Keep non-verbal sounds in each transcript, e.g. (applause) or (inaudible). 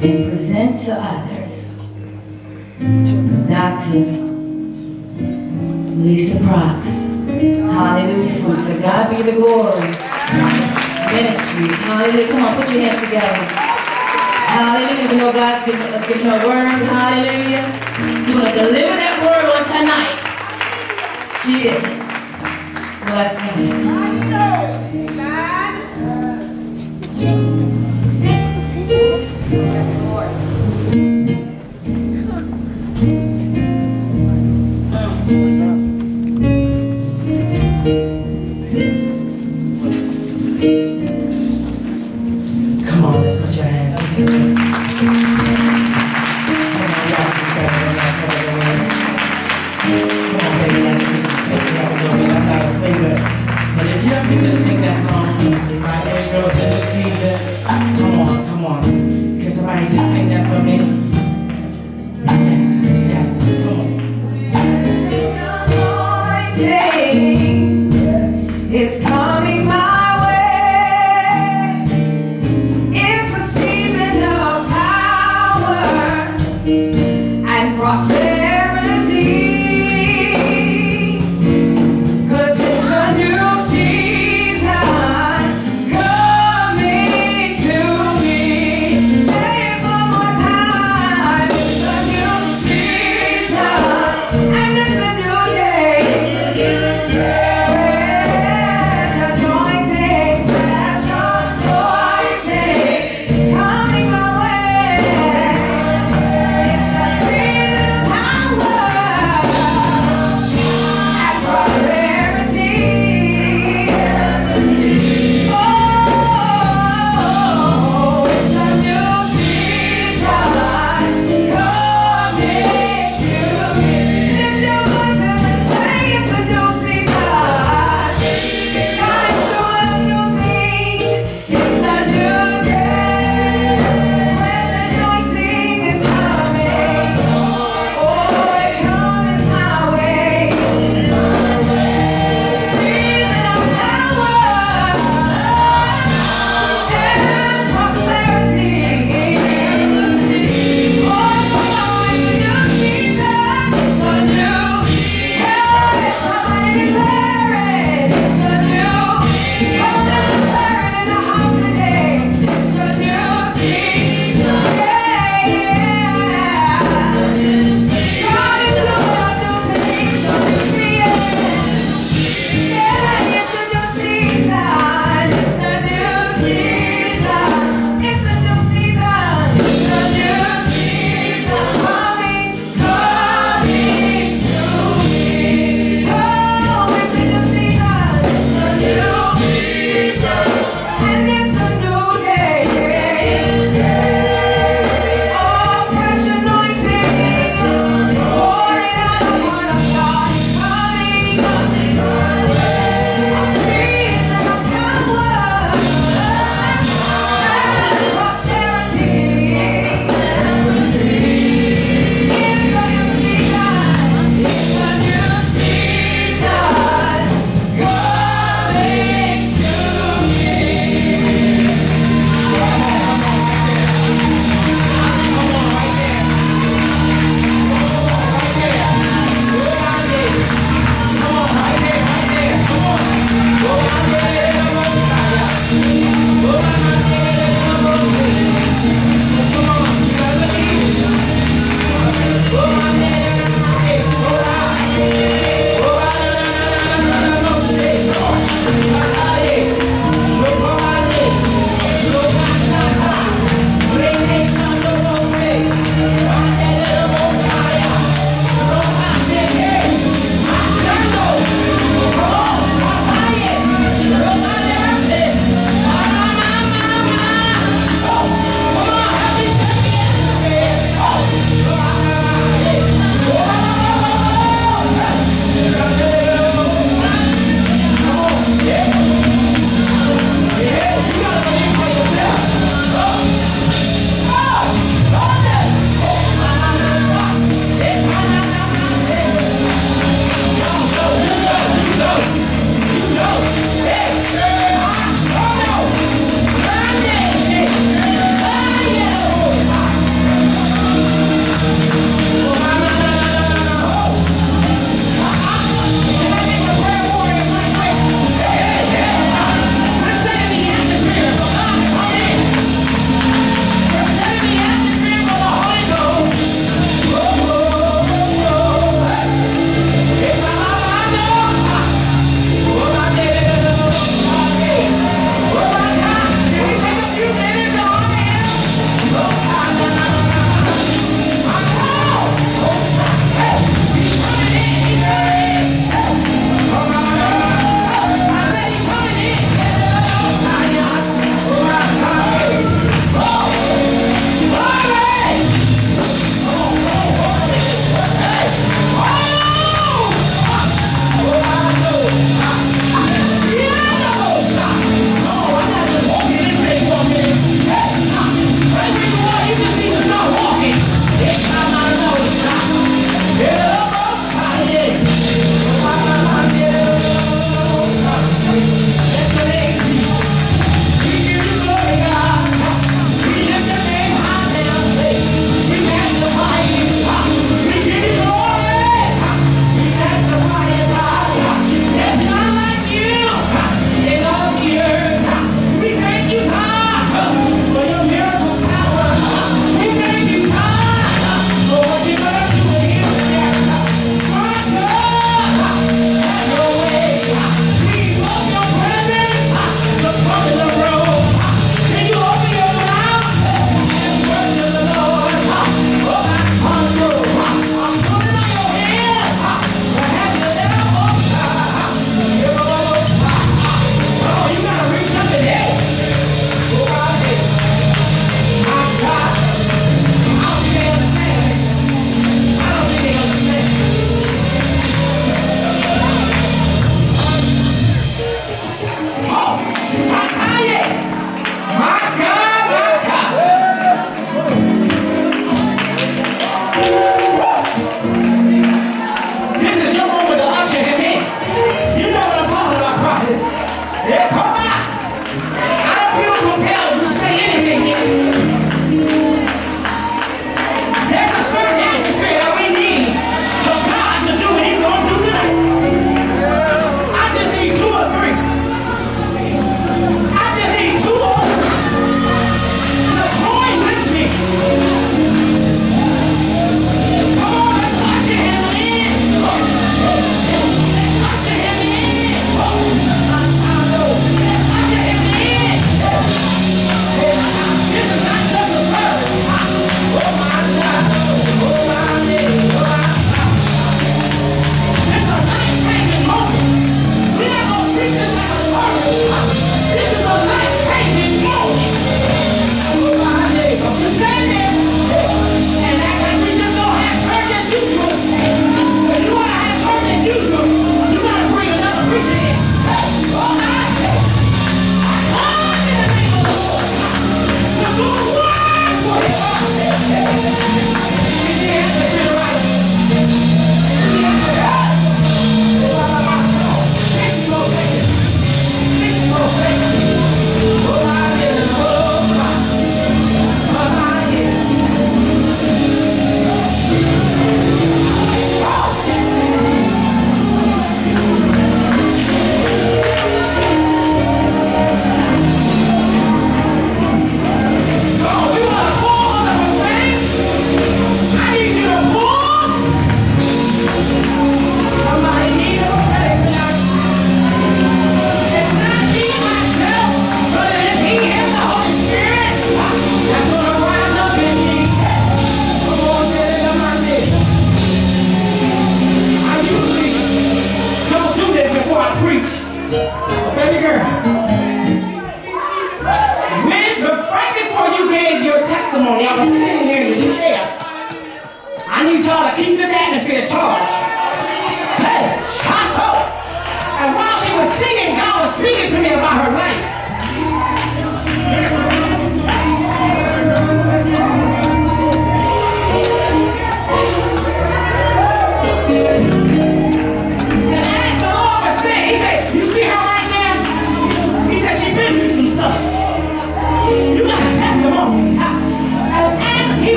and present to others Dr. Lisa Procks. Hallelujah. From To God Be the Glory Ministries. Hallelujah. Come on, put your hands together. Hallelujah. You know God's giving us giving a word. Hallelujah. He's going to deliver that word on tonight. Is. Bless God.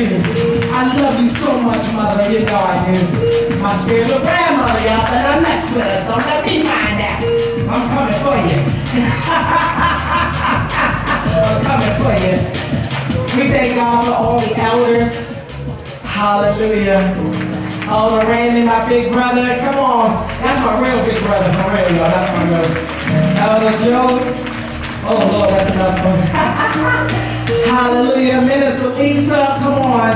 I love you so much, mother. You know I do. My spiritual grandmother, y'all better mess with us. Don't let me find out. I'm coming for you. I'm coming for you. We thank God for all the elders. Hallelujah. Oh, Randy, my big brother. Come on. That's my real big brother, for real, y'all. That's my real. Elder Joe. Oh, Lord, that's enough one. (laughs) Hallelujah. Minister Lisa, come on.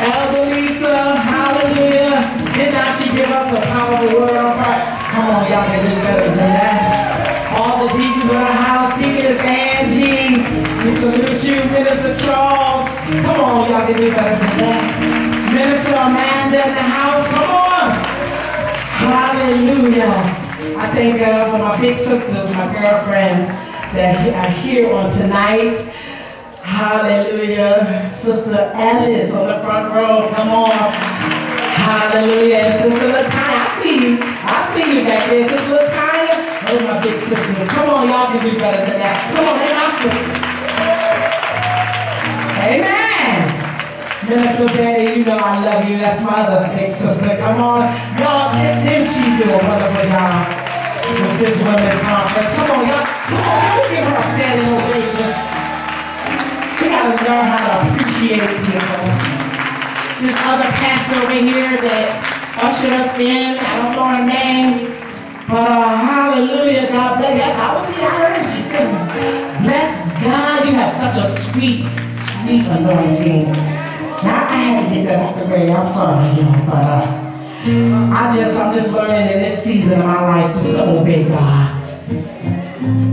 Elder Lisa, hallelujah. Did not she give us a powerful word on Friday? Come on, y'all can do better than that. All the deacons in the house, Deaconess Angie, we salute you, Minister Charles. Come on, y'all can do better than that. Minister Amanda in the house, come on. Hallelujah. I thank God for my big sisters, my girlfriends that are here on tonight. Hallelujah. Sister Alice on the front row, come on. Hallelujah. Sister Latanya, I see you. I see you back there. Sister Latanya, those are my big sisters. Come on, y'all can do better than that. Come on, they're my sisters. Amen. Minister Betty, you know I love you. That's my other big sister. Come on. Y'all, didn't she do a wonderful job with this women's conference? Come on, y'all. Come on, we give her a standing ovation? We gotta learn how to appreciate people. This other pastor over here that ushered us in, I don't know her name, but uh, hallelujah, God bless. Yes, I was here, I heard you too. Bless God, you have such a sweet, sweet anointing. Now, I had to get that off the way, I'm sorry, y'all, but uh, I just, I'm just learning in this season of my life just to obey God.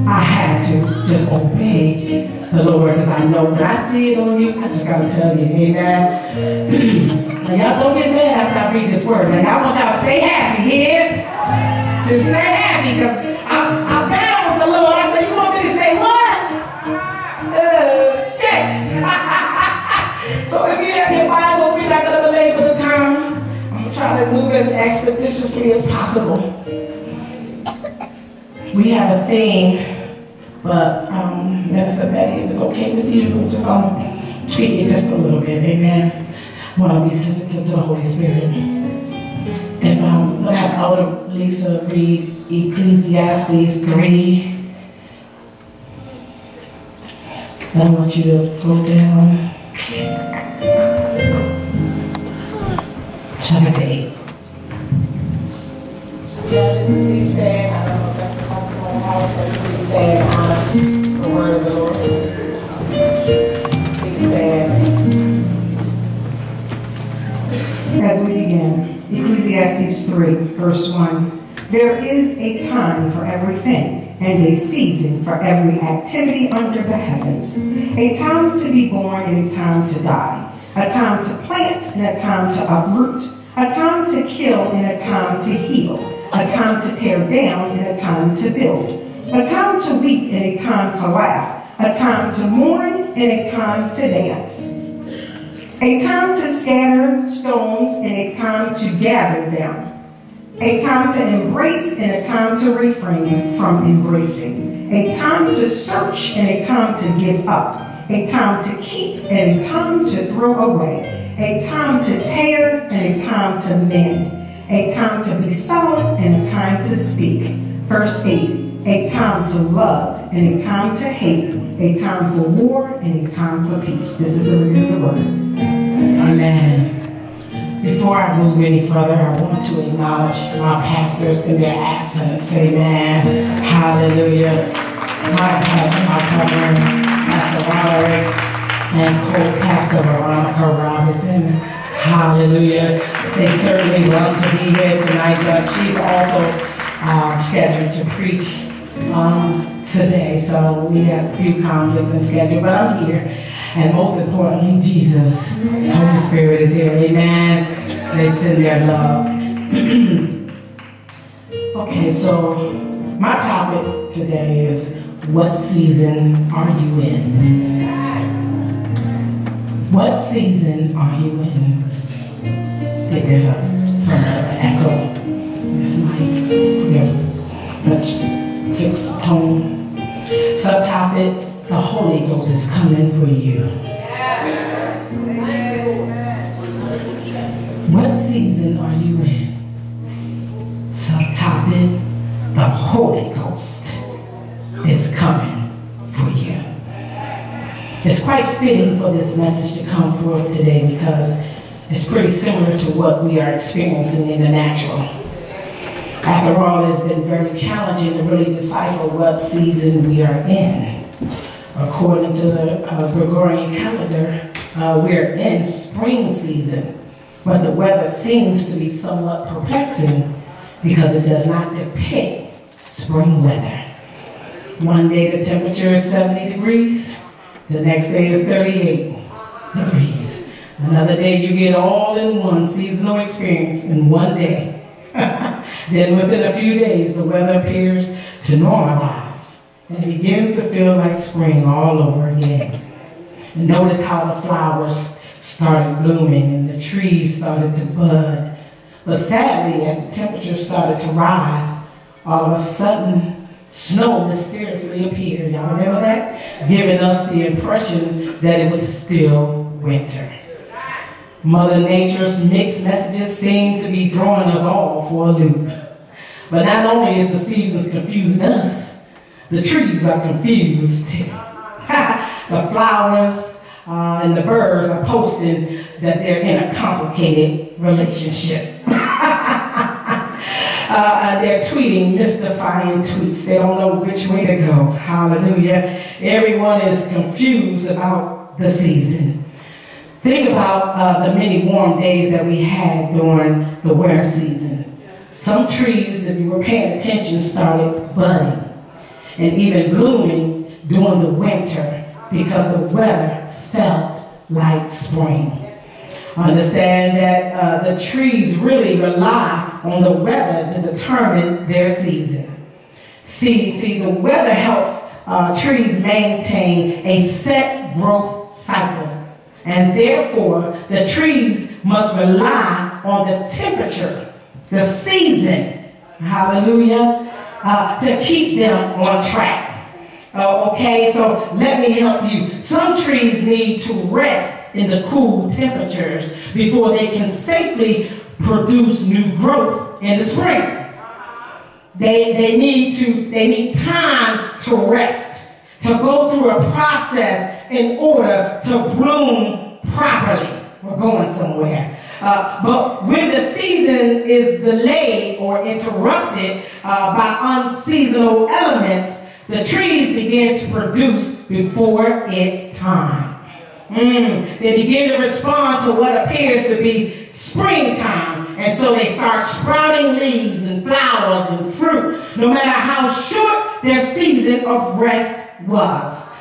I had to just obey the Lord because I know when I see it on you, I just gotta tell you, amen. (clears throat) now y'all don't get mad after I read this word. Now I want y'all to stay happy here. Just stay happy because expeditiously as possible. We have a theme, but um, Minister Betty, if it's okay with you, we're just gonna tweak it just a little bit, amen. While we sensitive to the Holy Spirit. If I'm gonna have Elder Lisa read Ecclesiastes 3. I want you to go down. Seven to eight. As we begin, Ecclesiastes 3, verse 1. There is a time for everything, and a season for every activity under the heavens. A time to be born and a time to die. A time to plant and a time to uproot. A time to kill and a time to heal. A time to tear down and a time to build. A time to weep and a time to laugh. A time to mourn and a time to dance. A time to scatter stones and a time to gather them. A time to embrace and a time to refrain from embracing. A time to search and a time to give up. a time to keep and a time to throw away, a time to tear and a time to mend, a time to be silent and a time to speak. Verse 8, a time to love and a time to hate, a time for war and a time for peace. This is the reading of the word. Amen. Before I move any further, I want to acknowledge my pastors in their absence. Amen. Hallelujah. My pastor, my covering, Pastor Roderick, and co-pastor Veronica Robinson. Hallelujah. They certainly love to be here tonight, but she's also uh, scheduled to preach um, today. So we have a few conflicts in schedule, but I'm here. And most importantly, Jesus, His Holy Spirit is here. Amen. They send their love. (clears throat) okay, so my topic today is what season are you in? What season are you in? Think there's a somewhat of an echo. This mic, we have much fixed tone. Subtopic, the Holy Ghost is coming for you. What season are you in? Subtopic, the Holy Ghost is coming for you. It's quite fitting for this message to come forth today because it's pretty similar to what we are experiencing in the natural. After all, it's been very challenging to really decipher what season we are in. According to the uh, Gregorian calendar, uh, we're in spring season, but the weather seems to be somewhat perplexing because it does not depict spring weather. One day the temperature is 70 degrees, the next day is 38 degrees. Another day you get all in one seasonal experience in one day. (laughs) then within a few days the weather appears to normalize and it begins to feel like spring all over again. And notice how the flowers started blooming and the trees started to bud. But sadly, as the temperature started to rise, all of a sudden, snow mysteriously appeared. Y'all remember that? Giving us the impression that it was still winter. Mother Nature's mixed messages seem to be throwing us all for a loop. But not only is the seasons confusing us, the trees are confused. (laughs) the flowers uh, and the birds are posting that they're in a complicated relationship. (laughs) Uh, they're tweeting mystifying tweets. They don't know which way to go. Hallelujah. Everyone is confused about the season. Think about uh, the many warm days that we had during the winter season. Some trees, if you were paying attention, started budding and even blooming during the winter because the weather felt like spring. Understand that uh, the trees really rely on the weather to determine their season. See, see, the weather helps uh, trees maintain a set growth cycle. And therefore, the trees must rely on the temperature, the season, hallelujah, uh, to keep them on track. Uh, okay, so let me help you. Some trees need to rest in the cool temperatures before they can safely produce new growth in the spring. They, they need to they need time to rest, to go through a process in order to bloom properly. We're going somewhere. Uh, but when the season is delayed or interrupted uh, by unseasonal elements, the trees begin to produce before its time. Mm, they begin to respond to what appears to be springtime. And so they start sprouting leaves and flowers and fruit, no matter how short their season of rest was.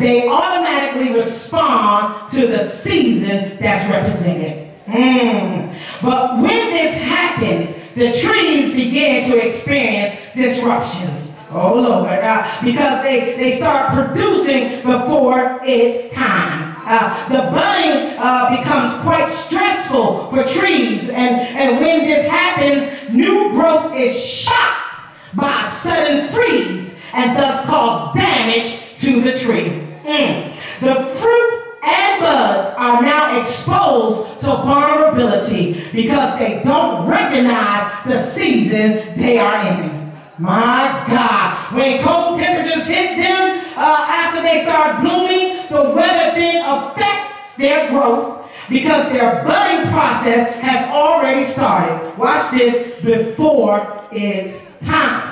They automatically respond to the season that's represented. Mm. But when this happens, the trees begin to experience disruptions. Oh Lord, uh, because they, they start producing before it's time. Uh, the budding uh, becomes quite stressful for trees, and, and when this happens, new growth is shot by a sudden freeze and thus cause damage to the tree. Mm. The fruit and buds are now exposed to vulnerability because they don't recognize the season they are in. My God, when cold temperatures hit them uh, after they start blooming, the weather then affects their growth because their budding process has already started. Watch this before it's time.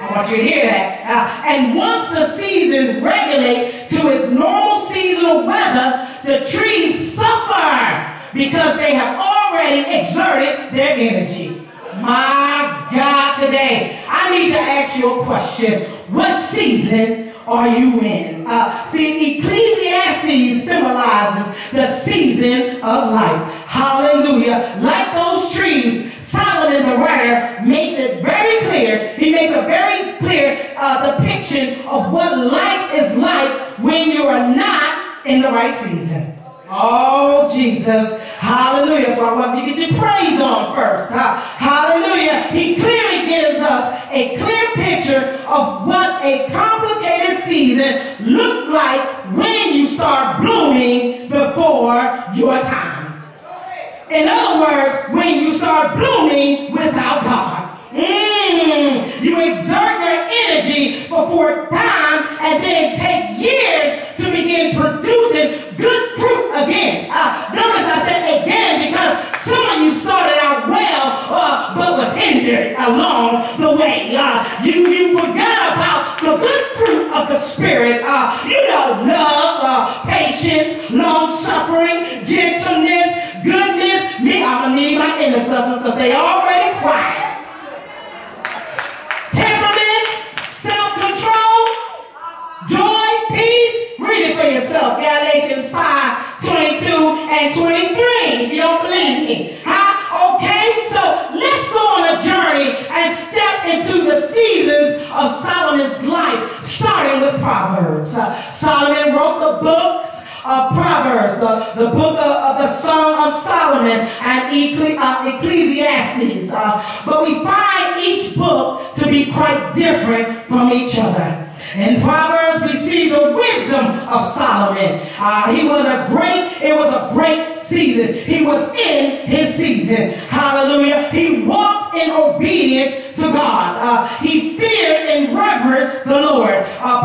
I want you to hear that. Uh, and once the season regulate to its normal seasonal weather, the trees suffer because they have already exerted their energy. My God, today, I need to ask you a question. What season are you in? Uh, see, Ecclesiastes symbolizes the season of life. Hallelujah. Like those trees, Solomon the writer makes it very clear. He makes a very clear uh, depiction of what life is like when you are not in the right season. Oh, Jesus. Hallelujah. So I want you to get your praise on first. huh? Hallelujah. He clearly gives us a clear picture of what a complicated season looked like when you start blooming before your time. In other words, when you start blooming without God. Mm, you exert your energy before time and then take years to begin producing good fruit again. Uh, notice I said again because some of you started out well uh, but was hindered along the way. Uh, you, you forgot about the good fruit of the Spirit. Uh, you know, love, uh, patience, long suffering, gentleness, intercessors because they already quiet. Temperaments, self-control, joy, peace. Read it for yourself. Galatians 5, 22 and 23. If you don't believe me. Huh? Okay? So let's go on a journey and step into the seasons of Solomon's life, starting with Proverbs. Uh, Solomon wrote the books of Proverbs, the, the book of, of the Song of Solomon and Ecle- uh, Ecclesiastes. Uh, but we find each book to be quite different from each other. In Proverbs, we see the wisdom of Solomon. Uh, he was a great, it was a great season. He was in his season. Hallelujah. He walked in obedience to God. Uh, he feared and revered the Lord. Uh,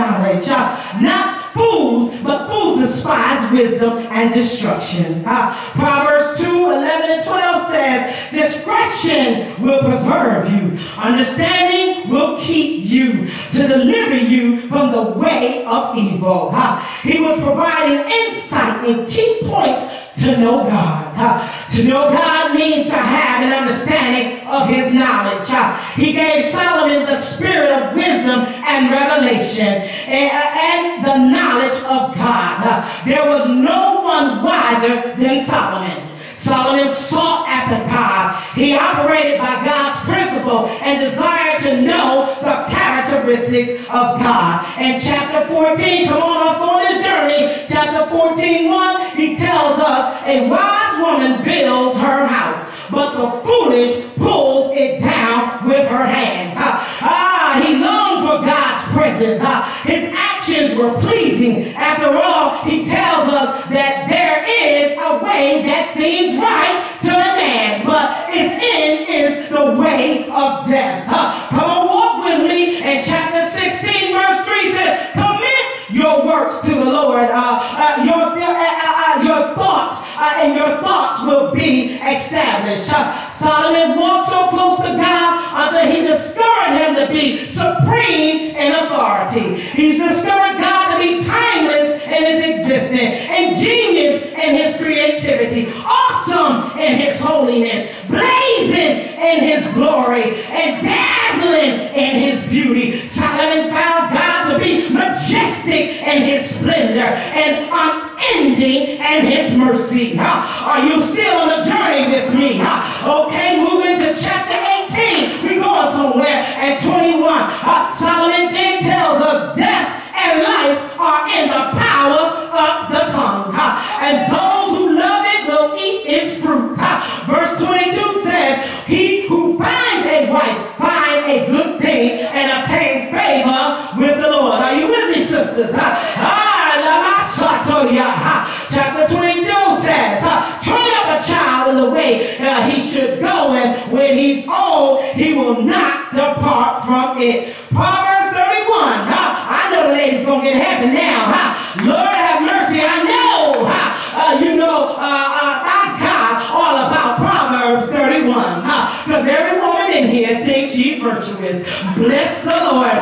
knowledge. Uh, not fools, but fools despise wisdom and destruction. Uh, Proverbs 2 11 and 12 says, Discretion will preserve you, understanding will keep you, to deliver you from the way of evil. Uh, he was providing insight and key points to know God. Uh, to know God means to have an understanding of his knowledge. Uh, he gave Solomon the spirit of wisdom and revelation and, and the knowledge of God. Uh, there was no one wiser than Solomon. Solomon sought after God. He operated by God's principle and desired to know the characteristics of God. In chapter 14, come on, let's go on this journey. Chapter 14, 1, he tells us a wise woman builds her house, but the foolish pulls it down with her hands. Ah, he longed for God's presence. Ah, his actions were pleasing. After all, he tells us that there is a way that seems right to a man, but its end is the way of death. Ah, come on, walk with me. In chapter 16, verse 3 says, Commit your works to the Lord. Uh, uh, your, uh, and your thoughts will be established. Uh, Solomon walked so close to God until he discovered him to be supreme in authority. He's discovered God to be timeless in his existence, ingenious in his creativity, awesome in his holiness, blazing in his glory, and in his beauty. Solomon found God to be majestic in his splendor and unending in his mercy. Are you still on the journey with me? Okay, moving to chapter 18. We're going somewhere. at 21. Uh, Solomon then tells us death and life are in the power of the tongue. And those Uh, ah, Lamasatoya. Uh, chapter 22 says, train up a child in the way he should go, and when he's old, he will not depart from it. Proverbs 31. Uh, I know the ladies gonna get happy now. Lord have mercy. I know. Uh, you know, uh, uh, my all about Proverbs 31. Because every woman in here thinks she's virtuous. Bless the Lord.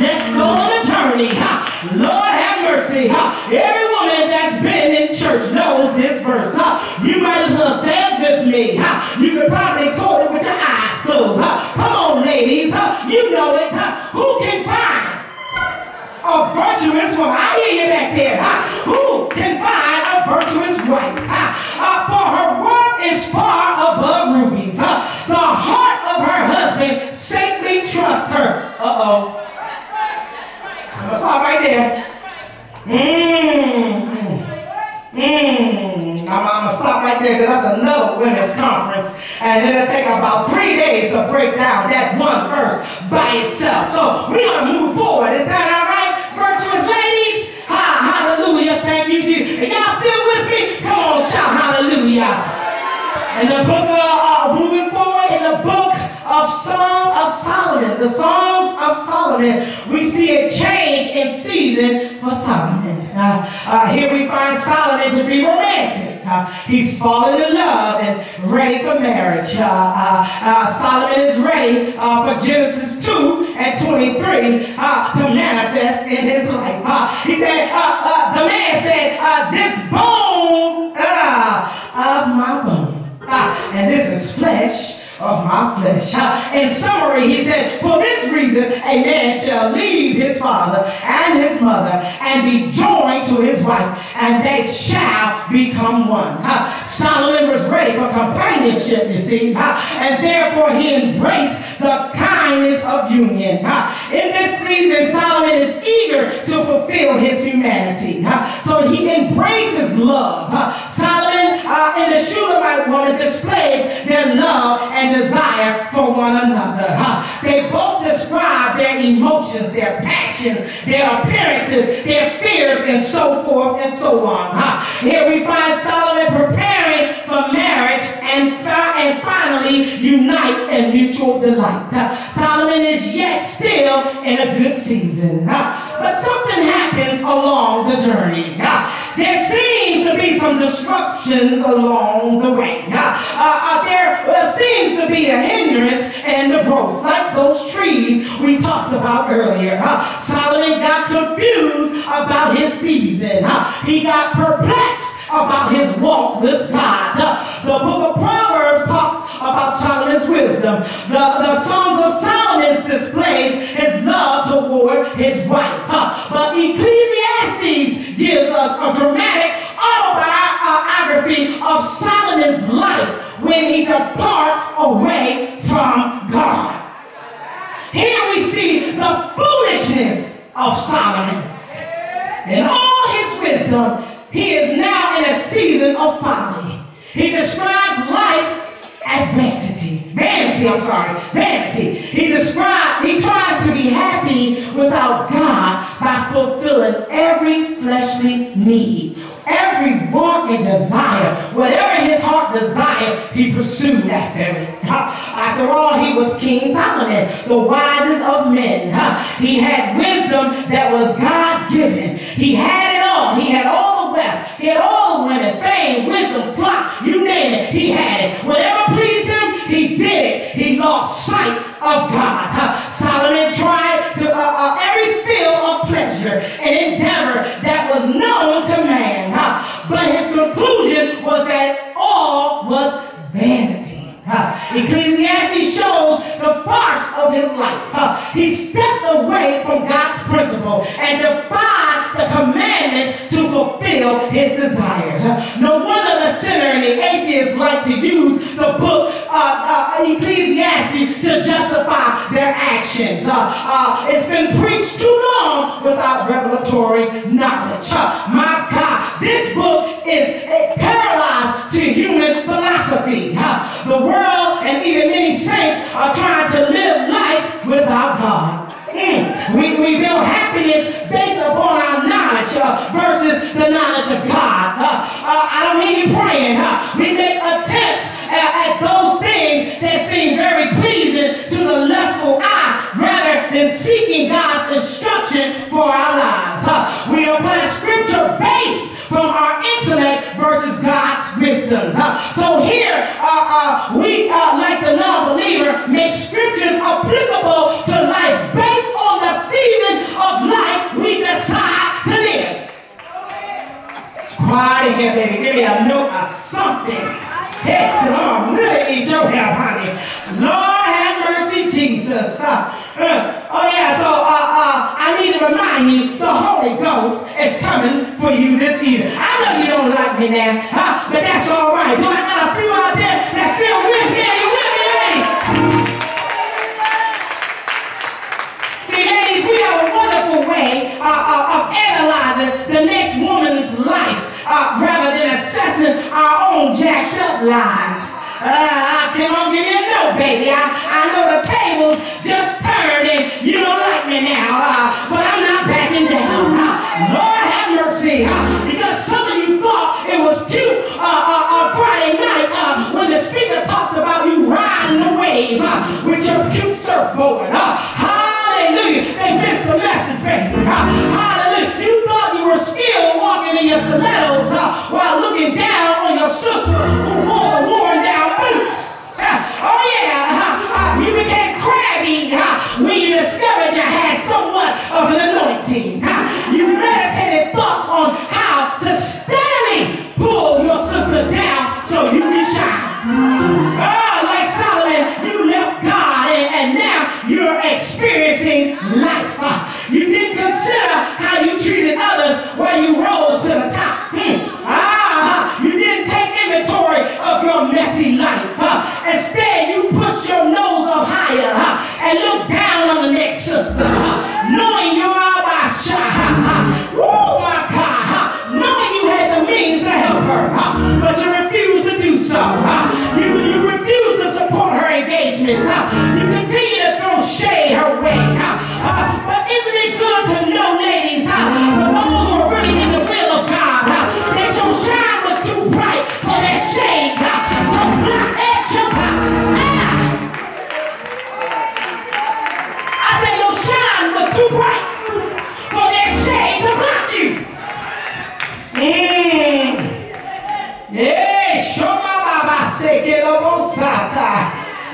Let's go on a journey. Lord have mercy. Every woman that's been in church knows this verse. You might as well say it with me. You could probably quote it with your eyes closed. Come on, ladies. You know it. Who can find a virtuous woman. I hear you back there. Who can find a virtuous wife? Uh, for her worth is far above rubies. The heart of her husband safely trusts her. Uh-oh. That's all right there. Mmm. Mmm. I'm, I'm gonna stop right there because that's another women's conference, and it'll take about three days to break down that one verse by itself. So we're gonna move forward. Is that all right, virtuous ladies? Ha, hallelujah. Thank you, Jesus. Are y'all still with me? Come on, shout hallelujah. In the book of, uh, moving forward in the book of Song of Solomon, the Songs of Solomon, we see a change in season for Solomon. Uh, uh, here we find Solomon to be romantic. Uh, he's fallen in love and ready for marriage. Uh, uh, uh, Solomon is ready for Genesis 2 and 23 uh, to manifest in his life. He said, the man said, this bone of my bone. And this is flesh of my flesh. In summary, he said, For this reason, a man shall leave his father and his mother and be joined to his wife, and they shall become one. Solomon was ready for companionship, you see, and therefore he embraced the kindness of union. In this season, Solomon is eager to fulfill his humanity. So he embraces love. Solomon uh, in the Shulamite woman displays their love and desire for one another. huh? They both describe their emotions, their passions, their appearances, their fears, and so forth and so on. huh? Here we find Solomon preparing for marriage and, and finally unite in mutual delight. Uh, Solomon is yet still in a good season. but something happens along the journey. There seems to be some disruptions along the way. Uh, uh, uh, there uh, seems to be a hindrance in the growth, like those trees we talked about earlier. Solomon got confused about his season. He got perplexed about his walk with God. The book of Proverbs talks about Solomon's wisdom. The, the Songs of Solomon displays his love toward his wife. But Ecclesiastes gives us a dramatic autobiography of Solomon's life when he departs away from God. Here we see the foolishness of Solomon. In all his wisdom, he is now in a season of folly. He describes life as vanity. Vanity, I'm sorry, vanity. He describes, he tries to be happy without God by fulfilling every fleshly need, every want and desire. Whatever his heart desired, he pursued after it. After all, he was King Solomon, the wisest of men. He had wisdom that was God given. He had it all. He had all the wealth. He had all the women, fame, wisdom, flock, you name it. He had it. Whatever pleased him, he did it. He lost sight of God. Uh, Solomon tried to uh, uh, every field of pleasure and endeavor that was known to man. But his conclusion was that all was vanity. Ecclesiastes shows the farce of his life. Uh, he stepped away from God's principle and defied the commandments to fulfill his desires. Uh, no wonder the sinner and the atheist like to use the book uh, uh, Ecclesiastes to justify their actions. Uh, it's been preached too long without revelatory knowledge. My God, this book is paralyzed to human philosophy. The world and even many saints are trying to live life without God. We, we build happiness based upon our knowledge uh, versus the knowledge of God. Uh, uh, I don't hear you praying. Uh, we make attempts at, at those things that seem very pleasing to the lustful eye rather than seeking God's instruction for our lives. Uh, we apply scripture based from our intellect versus God's wisdom. So here, uh, uh, we, uh, like the non-believer, make scriptures applicable to life based on the season of life we decide to live. Quiet here, baby. Give me a note or something. Hey, because I'm gonna really need your help, honey. Lord have mercy, Jesus. Uh, (laughs) oh yeah, so uh, uh, I need to remind you, the Holy Ghost is coming for you this evening. I know you don't like me now, huh? but that's all right. Do I got a few out there that's still with me? Are you with me, ladies? See, ladies, we have a wonderful way uh, uh, of analyzing the next woman's life uh, rather than assessing our own jacked up lives. Uh, come on, give me a note, baby. I, I know the tables just you don't like me now, uh, but I'm not backing down. Uh, Lord have mercy, uh, because some of you thought it was cute uh, uh, uh, Friday night uh, when the speaker talked about you riding the wave uh, with your cute surfboard. Uh, hallelujah. They missed the message, baby. Uh, hallelujah. You thought you were still walking in your stilettos uh, while looking down on your sister who wore the worn down boots. Uh, oh yeah, uh, uh, you became uh, when you discovered you had somewhat of an anointing. You meditated thoughts on how to steadily pull your sister down so you can shine. Ah, like Solomon, you left God and, and now you're experiencing life. You didn't consider how you treated others while you rose to the top. Hmm. Ah, you didn't take inventory of your messy life. Uh, instead, you pushed your nose up higher uh, and look down on the next sister, uh, knowing you are by shot. Oh my God, uh, knowing you had the means to help her, uh, but you refused to do so. Uh, you, you refused to support her engagements. Uh, you continue to throw shade her way.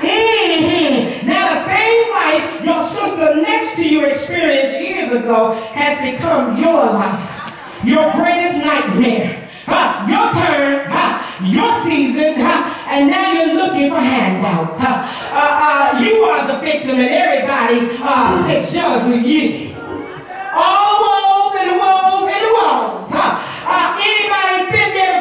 Mhm. Now the same life your sister next to you experienced years ago has become your life, your greatest nightmare. Huh, your turn, huh, your season, huh, and now you're looking for handouts. Uh, uh, you are the victim, and everybody uh, is jealous of you. All the woes and the woes and the woes. Uh, anybody been there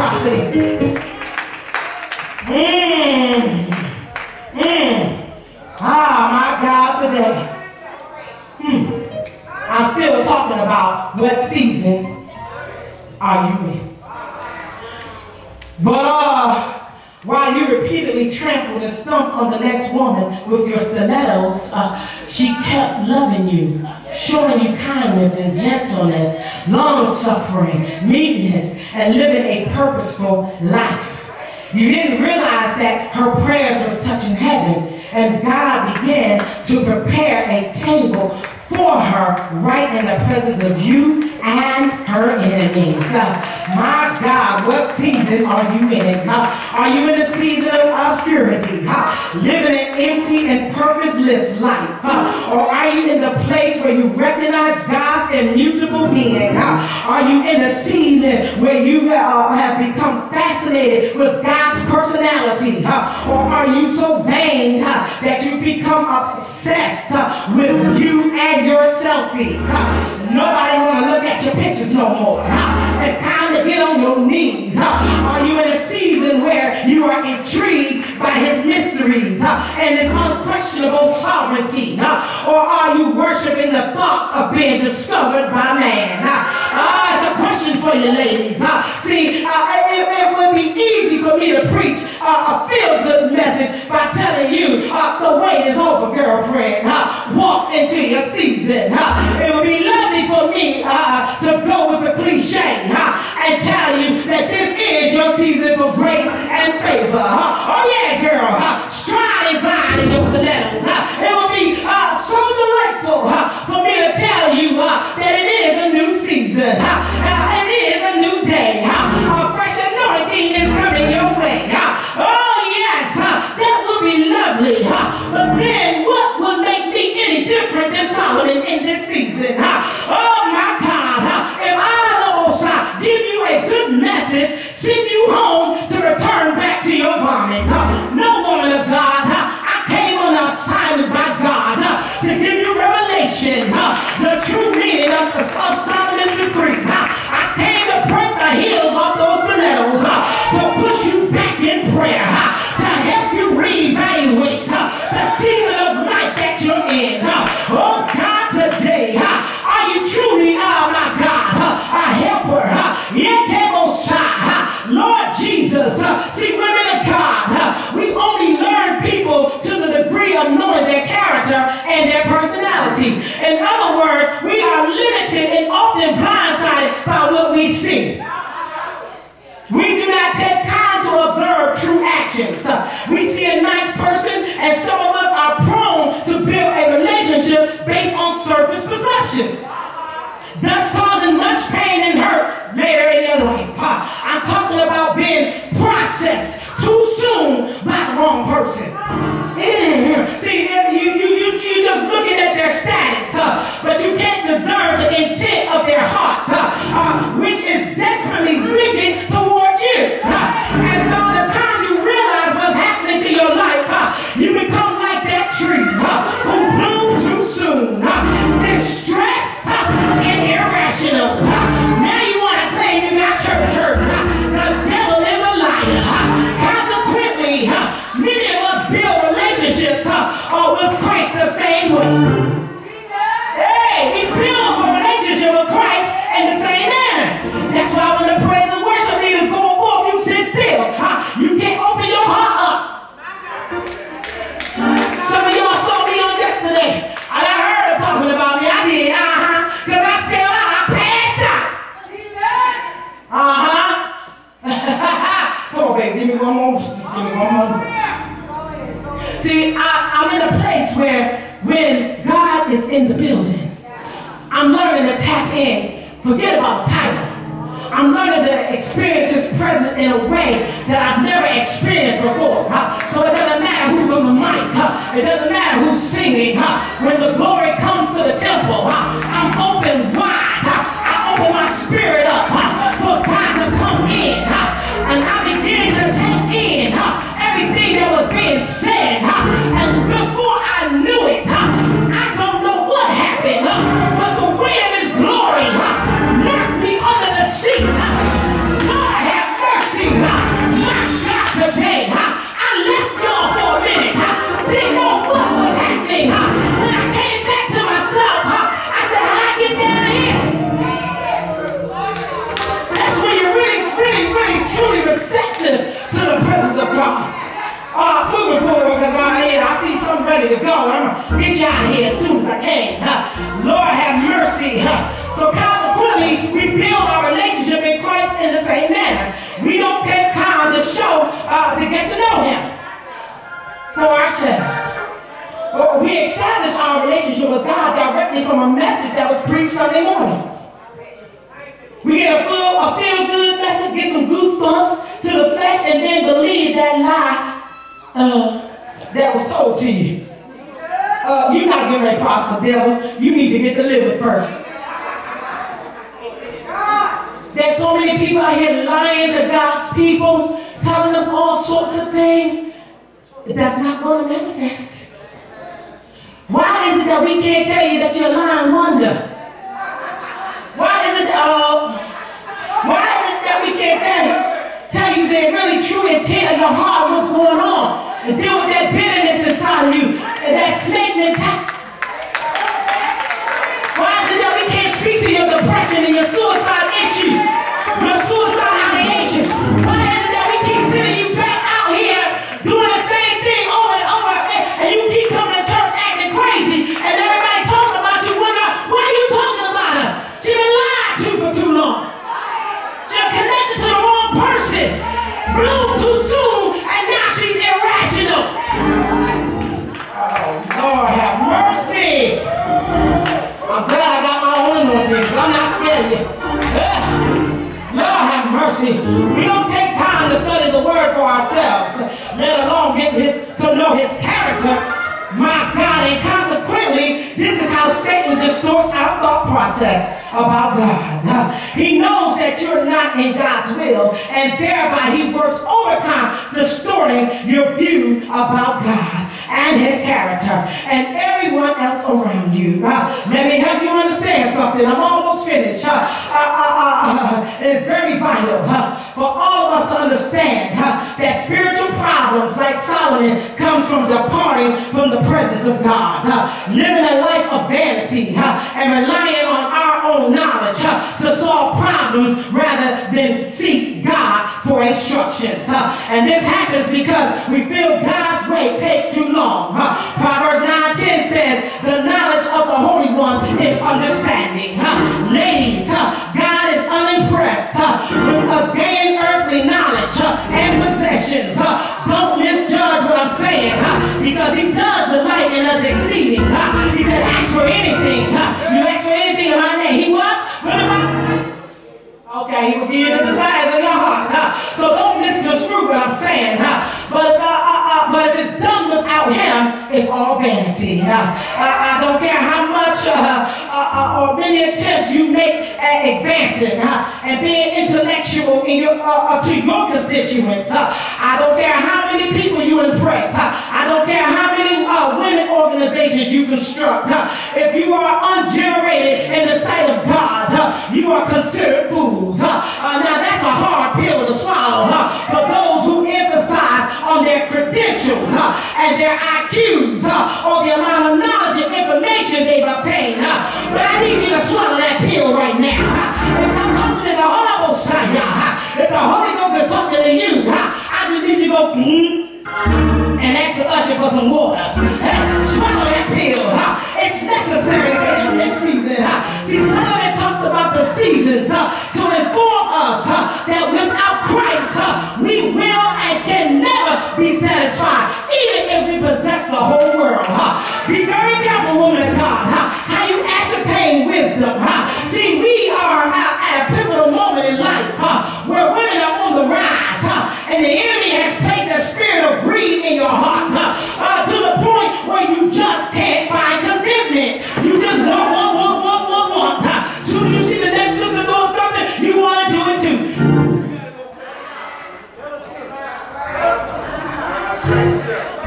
Reciprocity. Mmm. Mmm. Ah, my God, today. Hmm. I'm still talking about what season are you in? But uh, while you repeatedly trampled and stomped on the next woman with your stilettos, uh, she kept loving you, showing you kindness and gentleness, long suffering, meekness, and living a purposeful life. You didn't realize that her prayers was touching heaven, and God began to prepare a table for her right in the presence of you and her enemies. Uh, my God, what season are you in? Are you in a season of obscurity? Living an empty and purposeless life? Or are you in the place where you recognize God's immutable being? Are you in a season where you uh, have become fascinated with God's personality? Or are you so vain that you become obsessed with you and your selfies? Nobody want to look at your pictures no more. It's time to get on your knees. Are you in a season where you are intrigued by his mysteries and his unquestionable sovereignty? Or are you worshiping the thought of being discovered by man? Uh, it's a question for you ladies. See, uh, it, it would be easy for me to preach uh, a feel-good message by telling you uh, the wait is over, girlfriend. Uh, walk into your season. Uh, it would be lovely for me uh, to go with the cliche uh, and tell you that this is your season for grace and favor. Uh, oh yeah, girl. Uh, stride and glide in your stilettos. Uh, it would be uh, so delightful uh, for me to tell you uh, that it is a new season. Uh, uh, it is a new day. Uh, a fresh anointing is coming your way. Uh, oh yes, uh, that would but then what would make me any different than Solomon in this season? Oh my God, if I almost uh, give you a good message, send you home to return back to your vomit. No woman of God, I came on assignment by God to give you revelation, the true meaning of, the, of Solomon's decree. Jesus. Uh, see, women of God, uh, we only learn people to the degree of knowing their character and their personality. In other words, we are limited and often blindsided by what we see. We do not take time to observe true actions. Uh, we see a nice person, and some of us are prone to build a relationship based on surface perceptions thus causing much pain and hurt later in your life. I'm talking about being processed too soon by the wrong person. Mm-hmm. See, you, you, you, you're just looking at their status, uh, but you can't discern the intent of their heart, uh, uh, which is desperately wicked towards you. Let me help you understand something. I'm almost finished. Uh, uh, uh, uh, it's very vital for all of us to understand that spiritual problems, like Solomon, comes from departing from the presence of God, living a life of vanity, and relying on own knowledge uh, to solve problems rather than seek God for instructions. Uh, and this happens because we feel God's way take too long. Uh, Proverbs 9 10 says, The knowledge of the Holy One is understanding. Ladies, God is unimpressed with us gaining earthly knowledge and possessions. Don't misjudge what I'm saying because He does. He will give the desires of your heart. So don't misconstrue what I'm saying. But uh, uh, but if it's done without Him, it's all vanity. Uh, I, I don't care how much uh, uh, uh, or many attempts you make at advancing uh, and being intellectual in your, to your constituents. I don't care how many people you impress. I don't care how many women organizations you construct. If you are ungenerated in the sight of God, you are considered fools. Now that's a hard pill to swallow for those who on their credentials uh, and their IQs uh, or the amount of knowledge and information they've obtained. uh, but I need you to swallow that pill right now. If I'm talking to the Holy Ghost, if the Holy Ghost is talking to you, I just need you to go, mm, and ask the usher for some water. Hey, (laughs) swallow that pill. It's necessary for your next season. huh? See, it talks about the seasons huh, to inform us that without satisfied, even if we possess the whole world. huh? Be very careful, woman of God, huh, how you ascertain wisdom. huh? See, we are uh, at a pivotal moment in life huh, where women are on the rise, huh, and the enemy has placed a spirit of greed in your heart huh, uh, to the point where you just can't find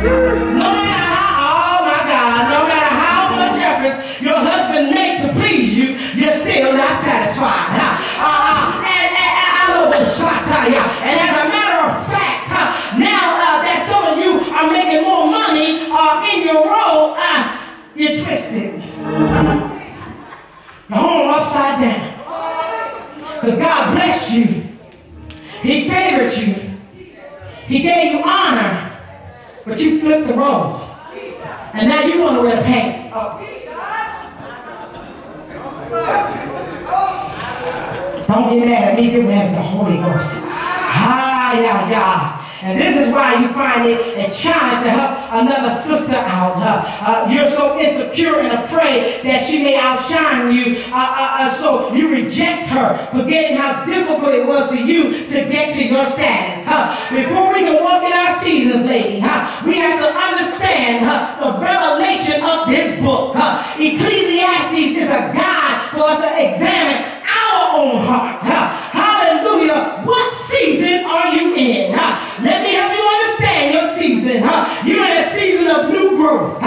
No matter how, oh my God, no matter how much efforts your husband make to please you, you're still not satisfied. huh? Uh, and, and, and, uh, and as a matter of fact, uh, now uh, that some of you are making more money uh, in your role, uh, you're twisted. The home upside down. Because God blessed you. He favored you. He gave you honor. But you flipped the role. And now you want to wear the pants. Don't get mad at me, get mad the Holy Ghost. Ah, yeah, yeah. And this is why you find it a challenge to help another sister out. Uh, you're so insecure and afraid that she may outshine you, uh, uh, uh, so you reject her, forgetting how difficult it was for you to get to your status. Before we can walk in our seasons, lady, we have to understand the revelation of this book. Ecclesiastes is a guide for us to examine our own heart. Uh, Hallelujah. What season are you in? Let me help you understand your season. You're in a season of new growth.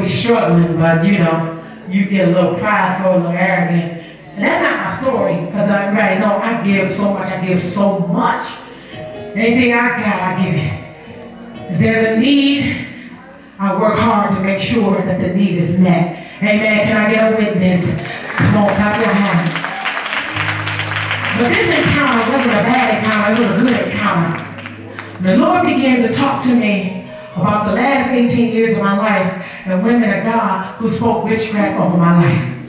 Be struggling, but you know, you get a little prideful, a little arrogant. And that's not my story, because I already know I give so much, I give so much. Anything I got, I give it. If there's a need, I work hard to make sure that the need is met. Amen. Can I get a witness? Come on, clap your hands. But this encounter wasn't a bad encounter, it was a good encounter. The Lord began to talk to me about the last 18 years of my life and women of God who spoke witchcraft over my life.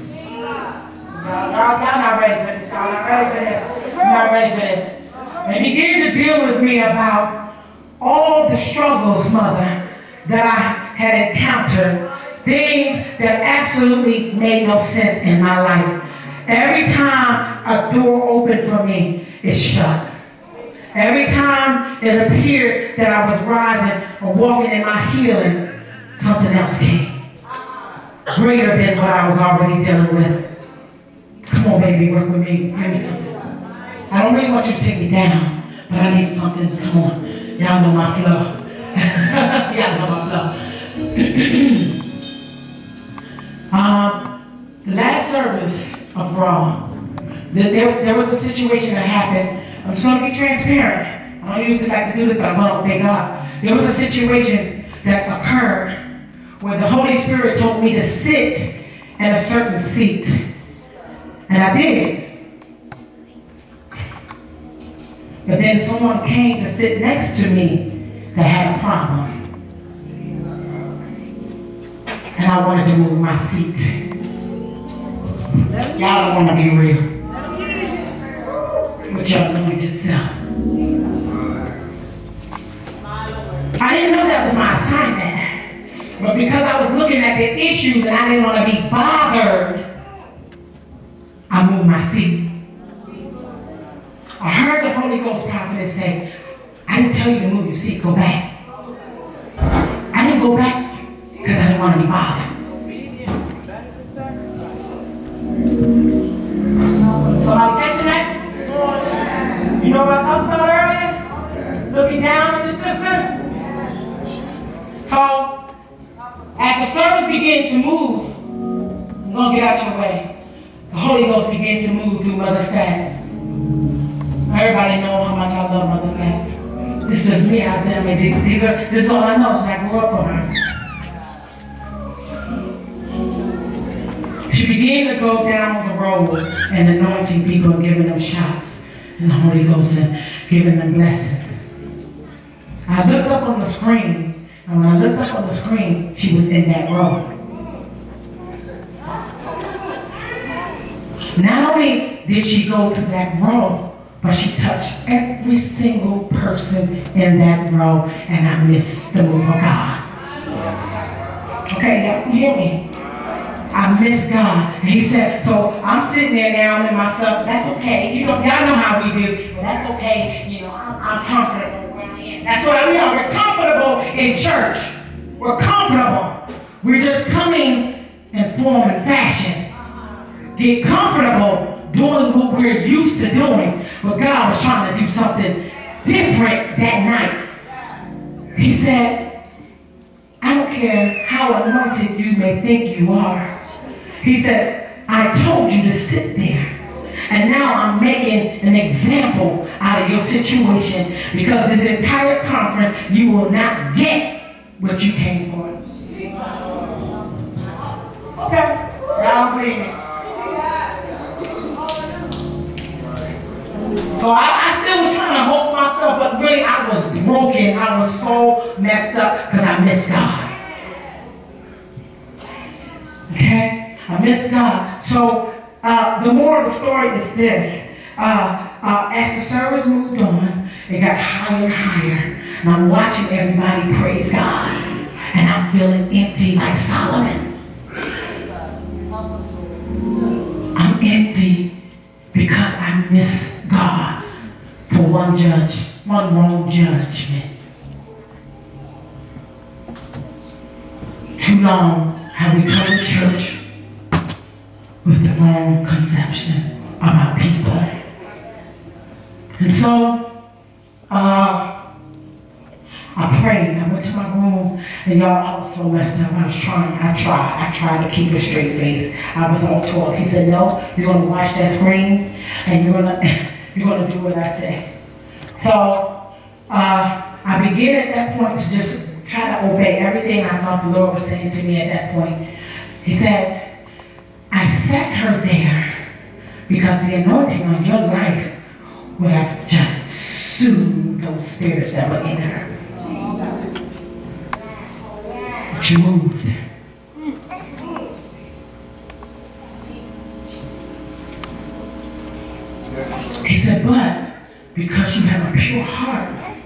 Y'all, y'all, not ready for this. Y'all not ready for this. Not ready for this. And began to deal with me about all the struggles, mother, that I had encountered. Things that absolutely made no sense in my life. Every time a door opened for me, it shut. Every time it appeared that I was rising or walking in my healing, something else came. Greater than what I was already dealing with. Come on, baby, work with me. Give me something. I don't really want you to take me down, but I need something. Come on. Y'all know my flow. (laughs) Y'all know my flow. (clears throat) um, the last service of Raw, there, there, was a situation that happened. I'm going to be transparent. I don't usually like to do this, but I'm going to obey God. There was a situation that occurred where the Holy Spirit told me to sit in a certain seat. And I did. But then someone came to sit next to me that had a problem. And I wanted to move my seat. Y'all don't want to be real. With your anointed self. I didn't know that was my. But because I was looking at the issues and I didn't want to be bothered, I moved my seat. I heard the Holy Ghost prophet say, I didn't tell you to move your seat, go back. I didn't go back because I didn't want to be bothered. Somebody catching that? You know what I talked about earlier? Looking down on your sister? So, as the service began to move, I'm going to get out your way. The Holy Ghost began to move through Mother Stats. Everybody know how much I love Mother Stats. It's just me out there. I mean, these are, this is all I know, so I grew up on her. She began to go down the road and anointing people and giving them shots and the Holy Ghost and giving them blessings. I looked up on the screen, and when I looked up on the screen, she was in that row. Not only did she go to that row, but she touched every single person in that row, and I missed the move of God. Okay, y'all hear me? I miss God. And he said, so I'm sitting there now in myself. That's okay. You know, y'all know how we do. Well, that's okay. You know, I'm, I'm am. That's what we are. We're comfortable in church. We're comfortable. We're just coming in form and fashion. Get comfortable doing what we're used to doing. But God was trying to do something different that night. He said, I don't care how anointed you may think you are. He said, I told you to sit there. And now I'm making situation because this entire conference you will not get what you came for. Okay, y'all agree? So I, I still was trying to hold myself, but really I was broken. I was so messed up because I missed God. Okay? I miss God. So uh, the moral of the story is this. Uh, uh, as the service moved on, it got higher and higher. And I'm watching everybody praise God. And I'm feeling empty like Solomon. I'm empty because I miss God for one judge, one wrong judgment. Too long have we come to church with the wrong conception about people. And so, uh, I prayed. I went to my room, and y'all, I was so messed up. I was trying. I tried. I tried to keep a straight face. I was all talk. He said, "No, you're gonna watch that screen, and you're gonna (laughs) you're gonna do what I say." So uh, I began at that point to just try to obey everything I thought the Lord was saying to me at that point. He said, I set her there because the anointing on your life would have just soothed those spirits that were in her. But moved. He said, but because you have a pure heart,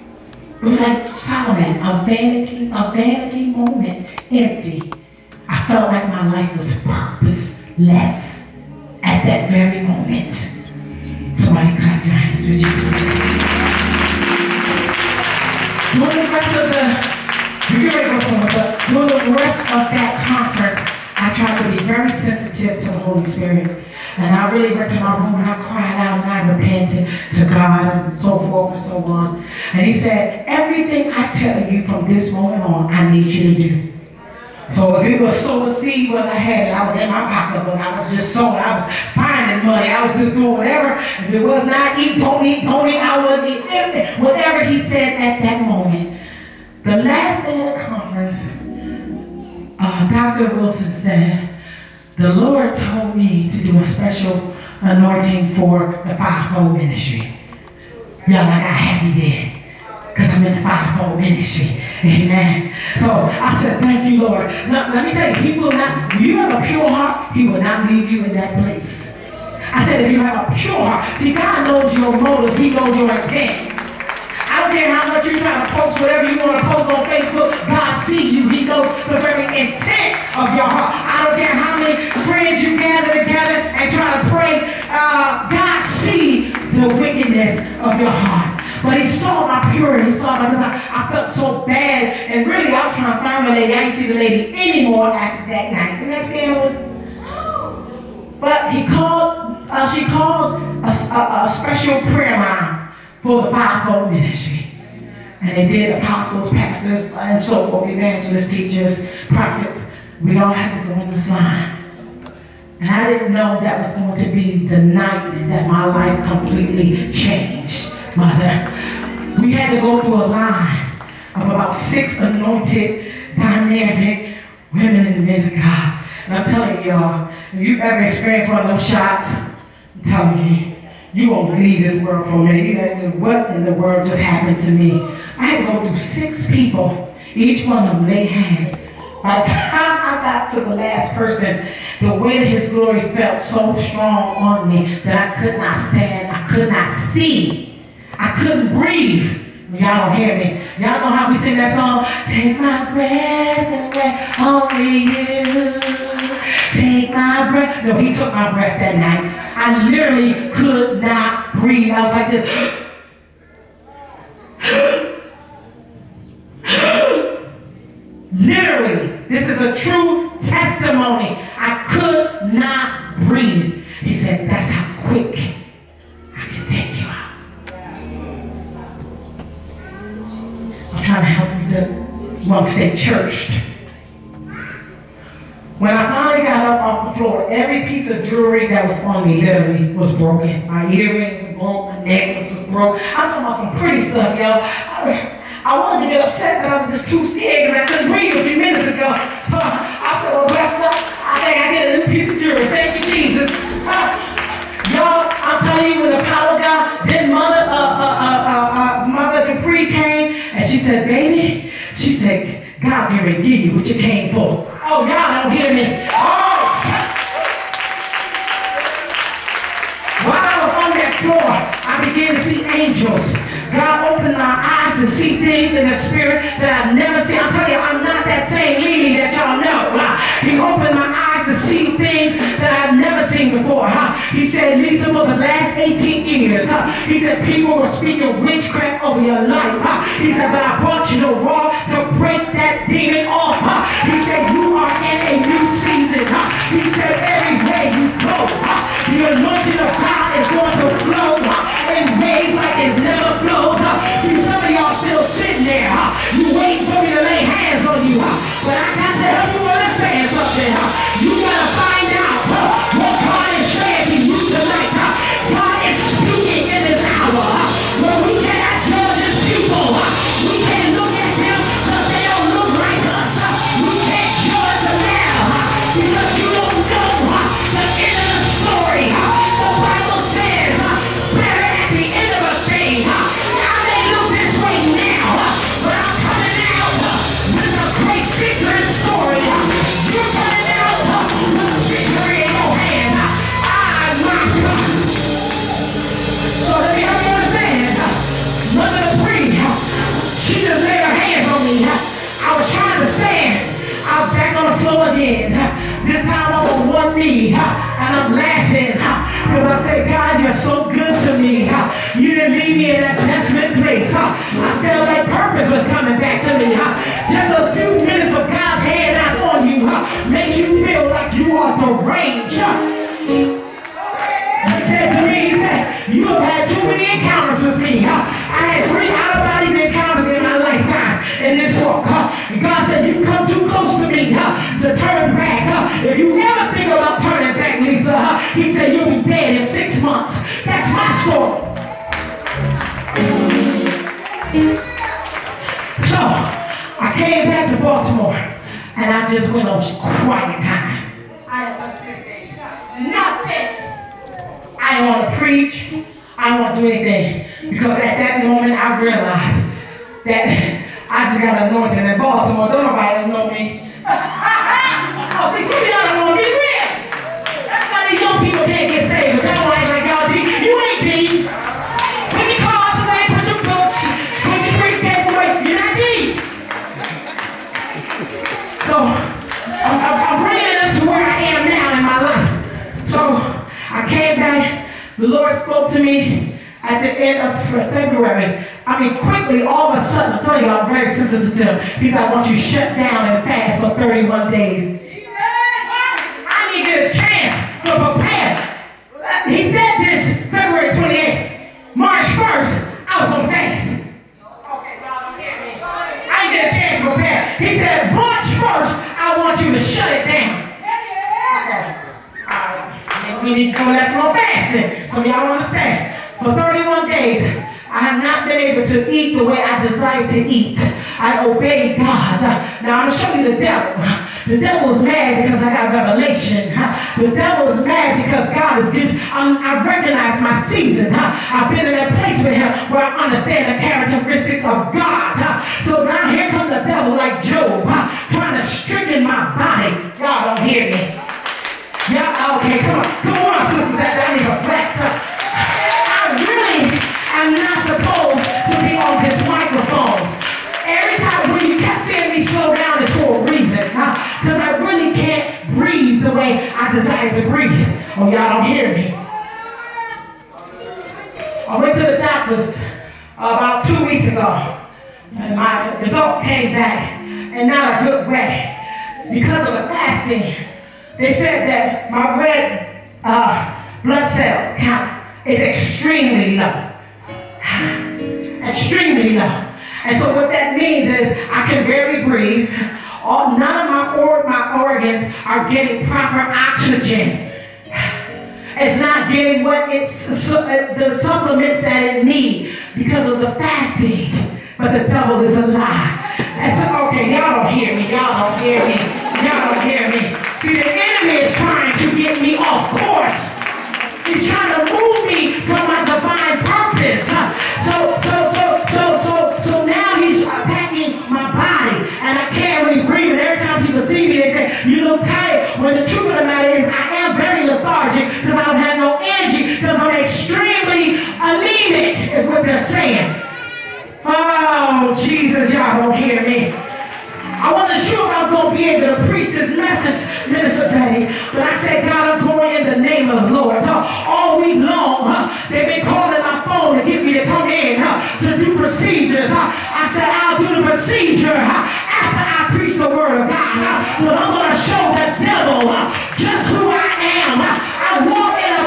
it was like Solomon, a vanity, a vanity moment, empty. I felt like my life was purposeless at that very moment. Somebody clap your hands for Jesus. During the rest of the, you get ready to go somewhere, but during the rest of that conference, I tried to be very sensitive to the Holy Spirit. And I really went to my room and I cried out and I repented to God and so forth and so on. And he said, everything I tell you from this moment on, I need you to do. So if it was sow a seed, well, I had it. I was in my pocket, but I was just sowing. I was finding money. I was just doing whatever. If it was not eat pony, pony, I would eat everything. Whatever he said at that moment. The last day of the conference, uh, Dr. Wilson said, the Lord told me to do a special anointing for the fivefold ministry. Y'all like I happy then. Because I'm in the fivefold ministry. Amen. So I said, thank you, Lord. Now, let me tell you, he will not, if you have a pure heart, he will not leave you in that place. I said, if you have a pure heart, see, God knows your motives, he knows your intent. I don't care how much you try to post whatever you want to post on Facebook. God see you. He knows the very intent of your heart. I don't care how many friends you gather together and try to pray. Uh, God see the wickedness of your heart. But he saw my purity. He saw my because I, I felt so bad. And really, I was trying to find my lady. I didn't see the lady anymore after that night. And that scandalous? But he called, uh, she called a, a, a special prayer line for the fivefold ministry. And they did apostles, pastors, and so forth, evangelists, teachers, prophets. We all had to go in this line. And I didn't know that was going to be the night that my life completely changed, Mother. We had to go through a line of about six anointed, dynamic women and men of God. And I'm telling y'all, if you ever experienced one of them shots, I'm telling you, you won't leave this world for me. You know, what in the world just happened to me? I had to go through six people. Each one of them lay hands. By the (laughs) time I got to the last person, the weight of his glory felt so strong on me that I could not stand. I could not see. I couldn't breathe. Y'all don't hear me. Y'all know how we sing that song? Take my breath away, only you. Take my breath. No, he took my breath that night. I literally could not breathe. I was like this. Literally, this is a true testimony. I could not breathe. He said, That's how quick trying to help want to stay churched. When I finally got up off the floor, every piece of jewelry that was on me literally was broken. My earrings were broke, my necklace was broke. I'm talking about some pretty stuff, y'all. I, I wanted to get upset, but I was just too scared because I couldn't breathe a few minutes ago. So I said, well, bless God, I think I get a new piece of jewelry. Thank you, Jesus. Uh, y'all, I'm telling you, when the power of God, then mother, uh, uh, uh, uh, uh, mother Capri came, and she said, she said, God can give you what you came for. Oh, y'all don't hear me. Oh, While I was on that floor, I began to see angels. God opened my eyes to see things in the spirit that I've never seen. I'm telling you, I'm not that same Lily that y'all know. He opened my eyes to see things that I've never seen before. huh? He said, Lisa, for the last 18 years, huh, he said, people were speaking witchcraft over your life. huh? He said, but I brought you to raw to break that demon off. huh? He said, you are in a new season. huh? He said, everywhere you go, huh, the anointing of God is going to flow huh, in ways like it's never flowed. huh. See, some of y'all still sitting there. huh, You waiting for me to lay hands on you. huh, But I got to help you understand something. huh. You got to find God, you're so good to me. You didn't leave me in that desolate place. I felt like purpose was coming back to me. Just a few minutes of God's hand out on you makes you feel like you are deranged. He said to me, he said, you have had too many encounters with me. I had three out-of-bodies encounters in my lifetime in this walk. God said, you come too close to me to turn back. If you ever think about turning back, Lisa, he said, you'll be dead in six months. That's my story. So, I came back to Baltimore, and I just went on quiet time. I nothing. I don't want to preach. I don't want to do anything. Because at that moment, I realized that I just got anointed in Baltimore. Don't nobody know me. (laughs) oh, see, some of y'all don't know me. Real. That's why these young people can't get saved. Spoke to me at the end of February. I mean, quickly, all of a sudden, I'm telling you, I'm very sensitive to him. He said, I want you to shut down and fast for 31 days. I need a chance to prepare. He said this February 28th. March 1st, I was on fast. Okay. I didn't get a chance to prepare. He said, March 1st, I want you to shut it down. Uh, we need to go that's more fasting. So y'all understand. For 31 days, I have not been able to eat the way I desire to eat. I obeyed God. Now I'm gonna show you the devil. The devil is mad because I got revelation. The devil is mad because God is good. Um, I recognize my season. I've been in a place with him where I understand the characteristics of God. So now here comes the devil like Job, trying to stricken my body. Y'all don't hear me. Yeah, okay, come on. Come on, sisters. That, that needs a flat. I really am not supposed to be on this microphone. Every time when you kept seeing me slow down, it's for a reason. Because I really can't breathe the way I desire to breathe. Oh, y'all don't hear me. I went to the doctors about two weeks ago, and my results came back, and not a good way. Because of the fasting, they said that my red uh, blood cell count is extremely low. (sighs) extremely low. And so what that means is I can barely breathe. All, none of my, or, my organs are getting proper oxygen. (sighs) It's not getting what it's uh, the supplements that it needs because of the fasting. But the devil is a lie. And so, okay, y'all don't hear me. Y'all don't hear me. Y'all don't hear me. He's trying to move me from my divine purpose. So, so, so, so, so, so now he's attacking my body. And I can't really breathe. And every time people see me, they say, you look tired. When the truth of the matter is, I am very lethargic because I don't have no energy because I'm extremely anemic, is what they're saying. Oh, Jesus, y'all don't hear me. I wasn't sure I was going to be able to preach this message, Minister Betty, but I said, God, I'm going in the name of the Lord. All week long, they've been calling my phone to get me to come in to do procedures. I said, I'll do the procedure after I preach the word of God. But I'm going to show the devil just who I am. I walk in a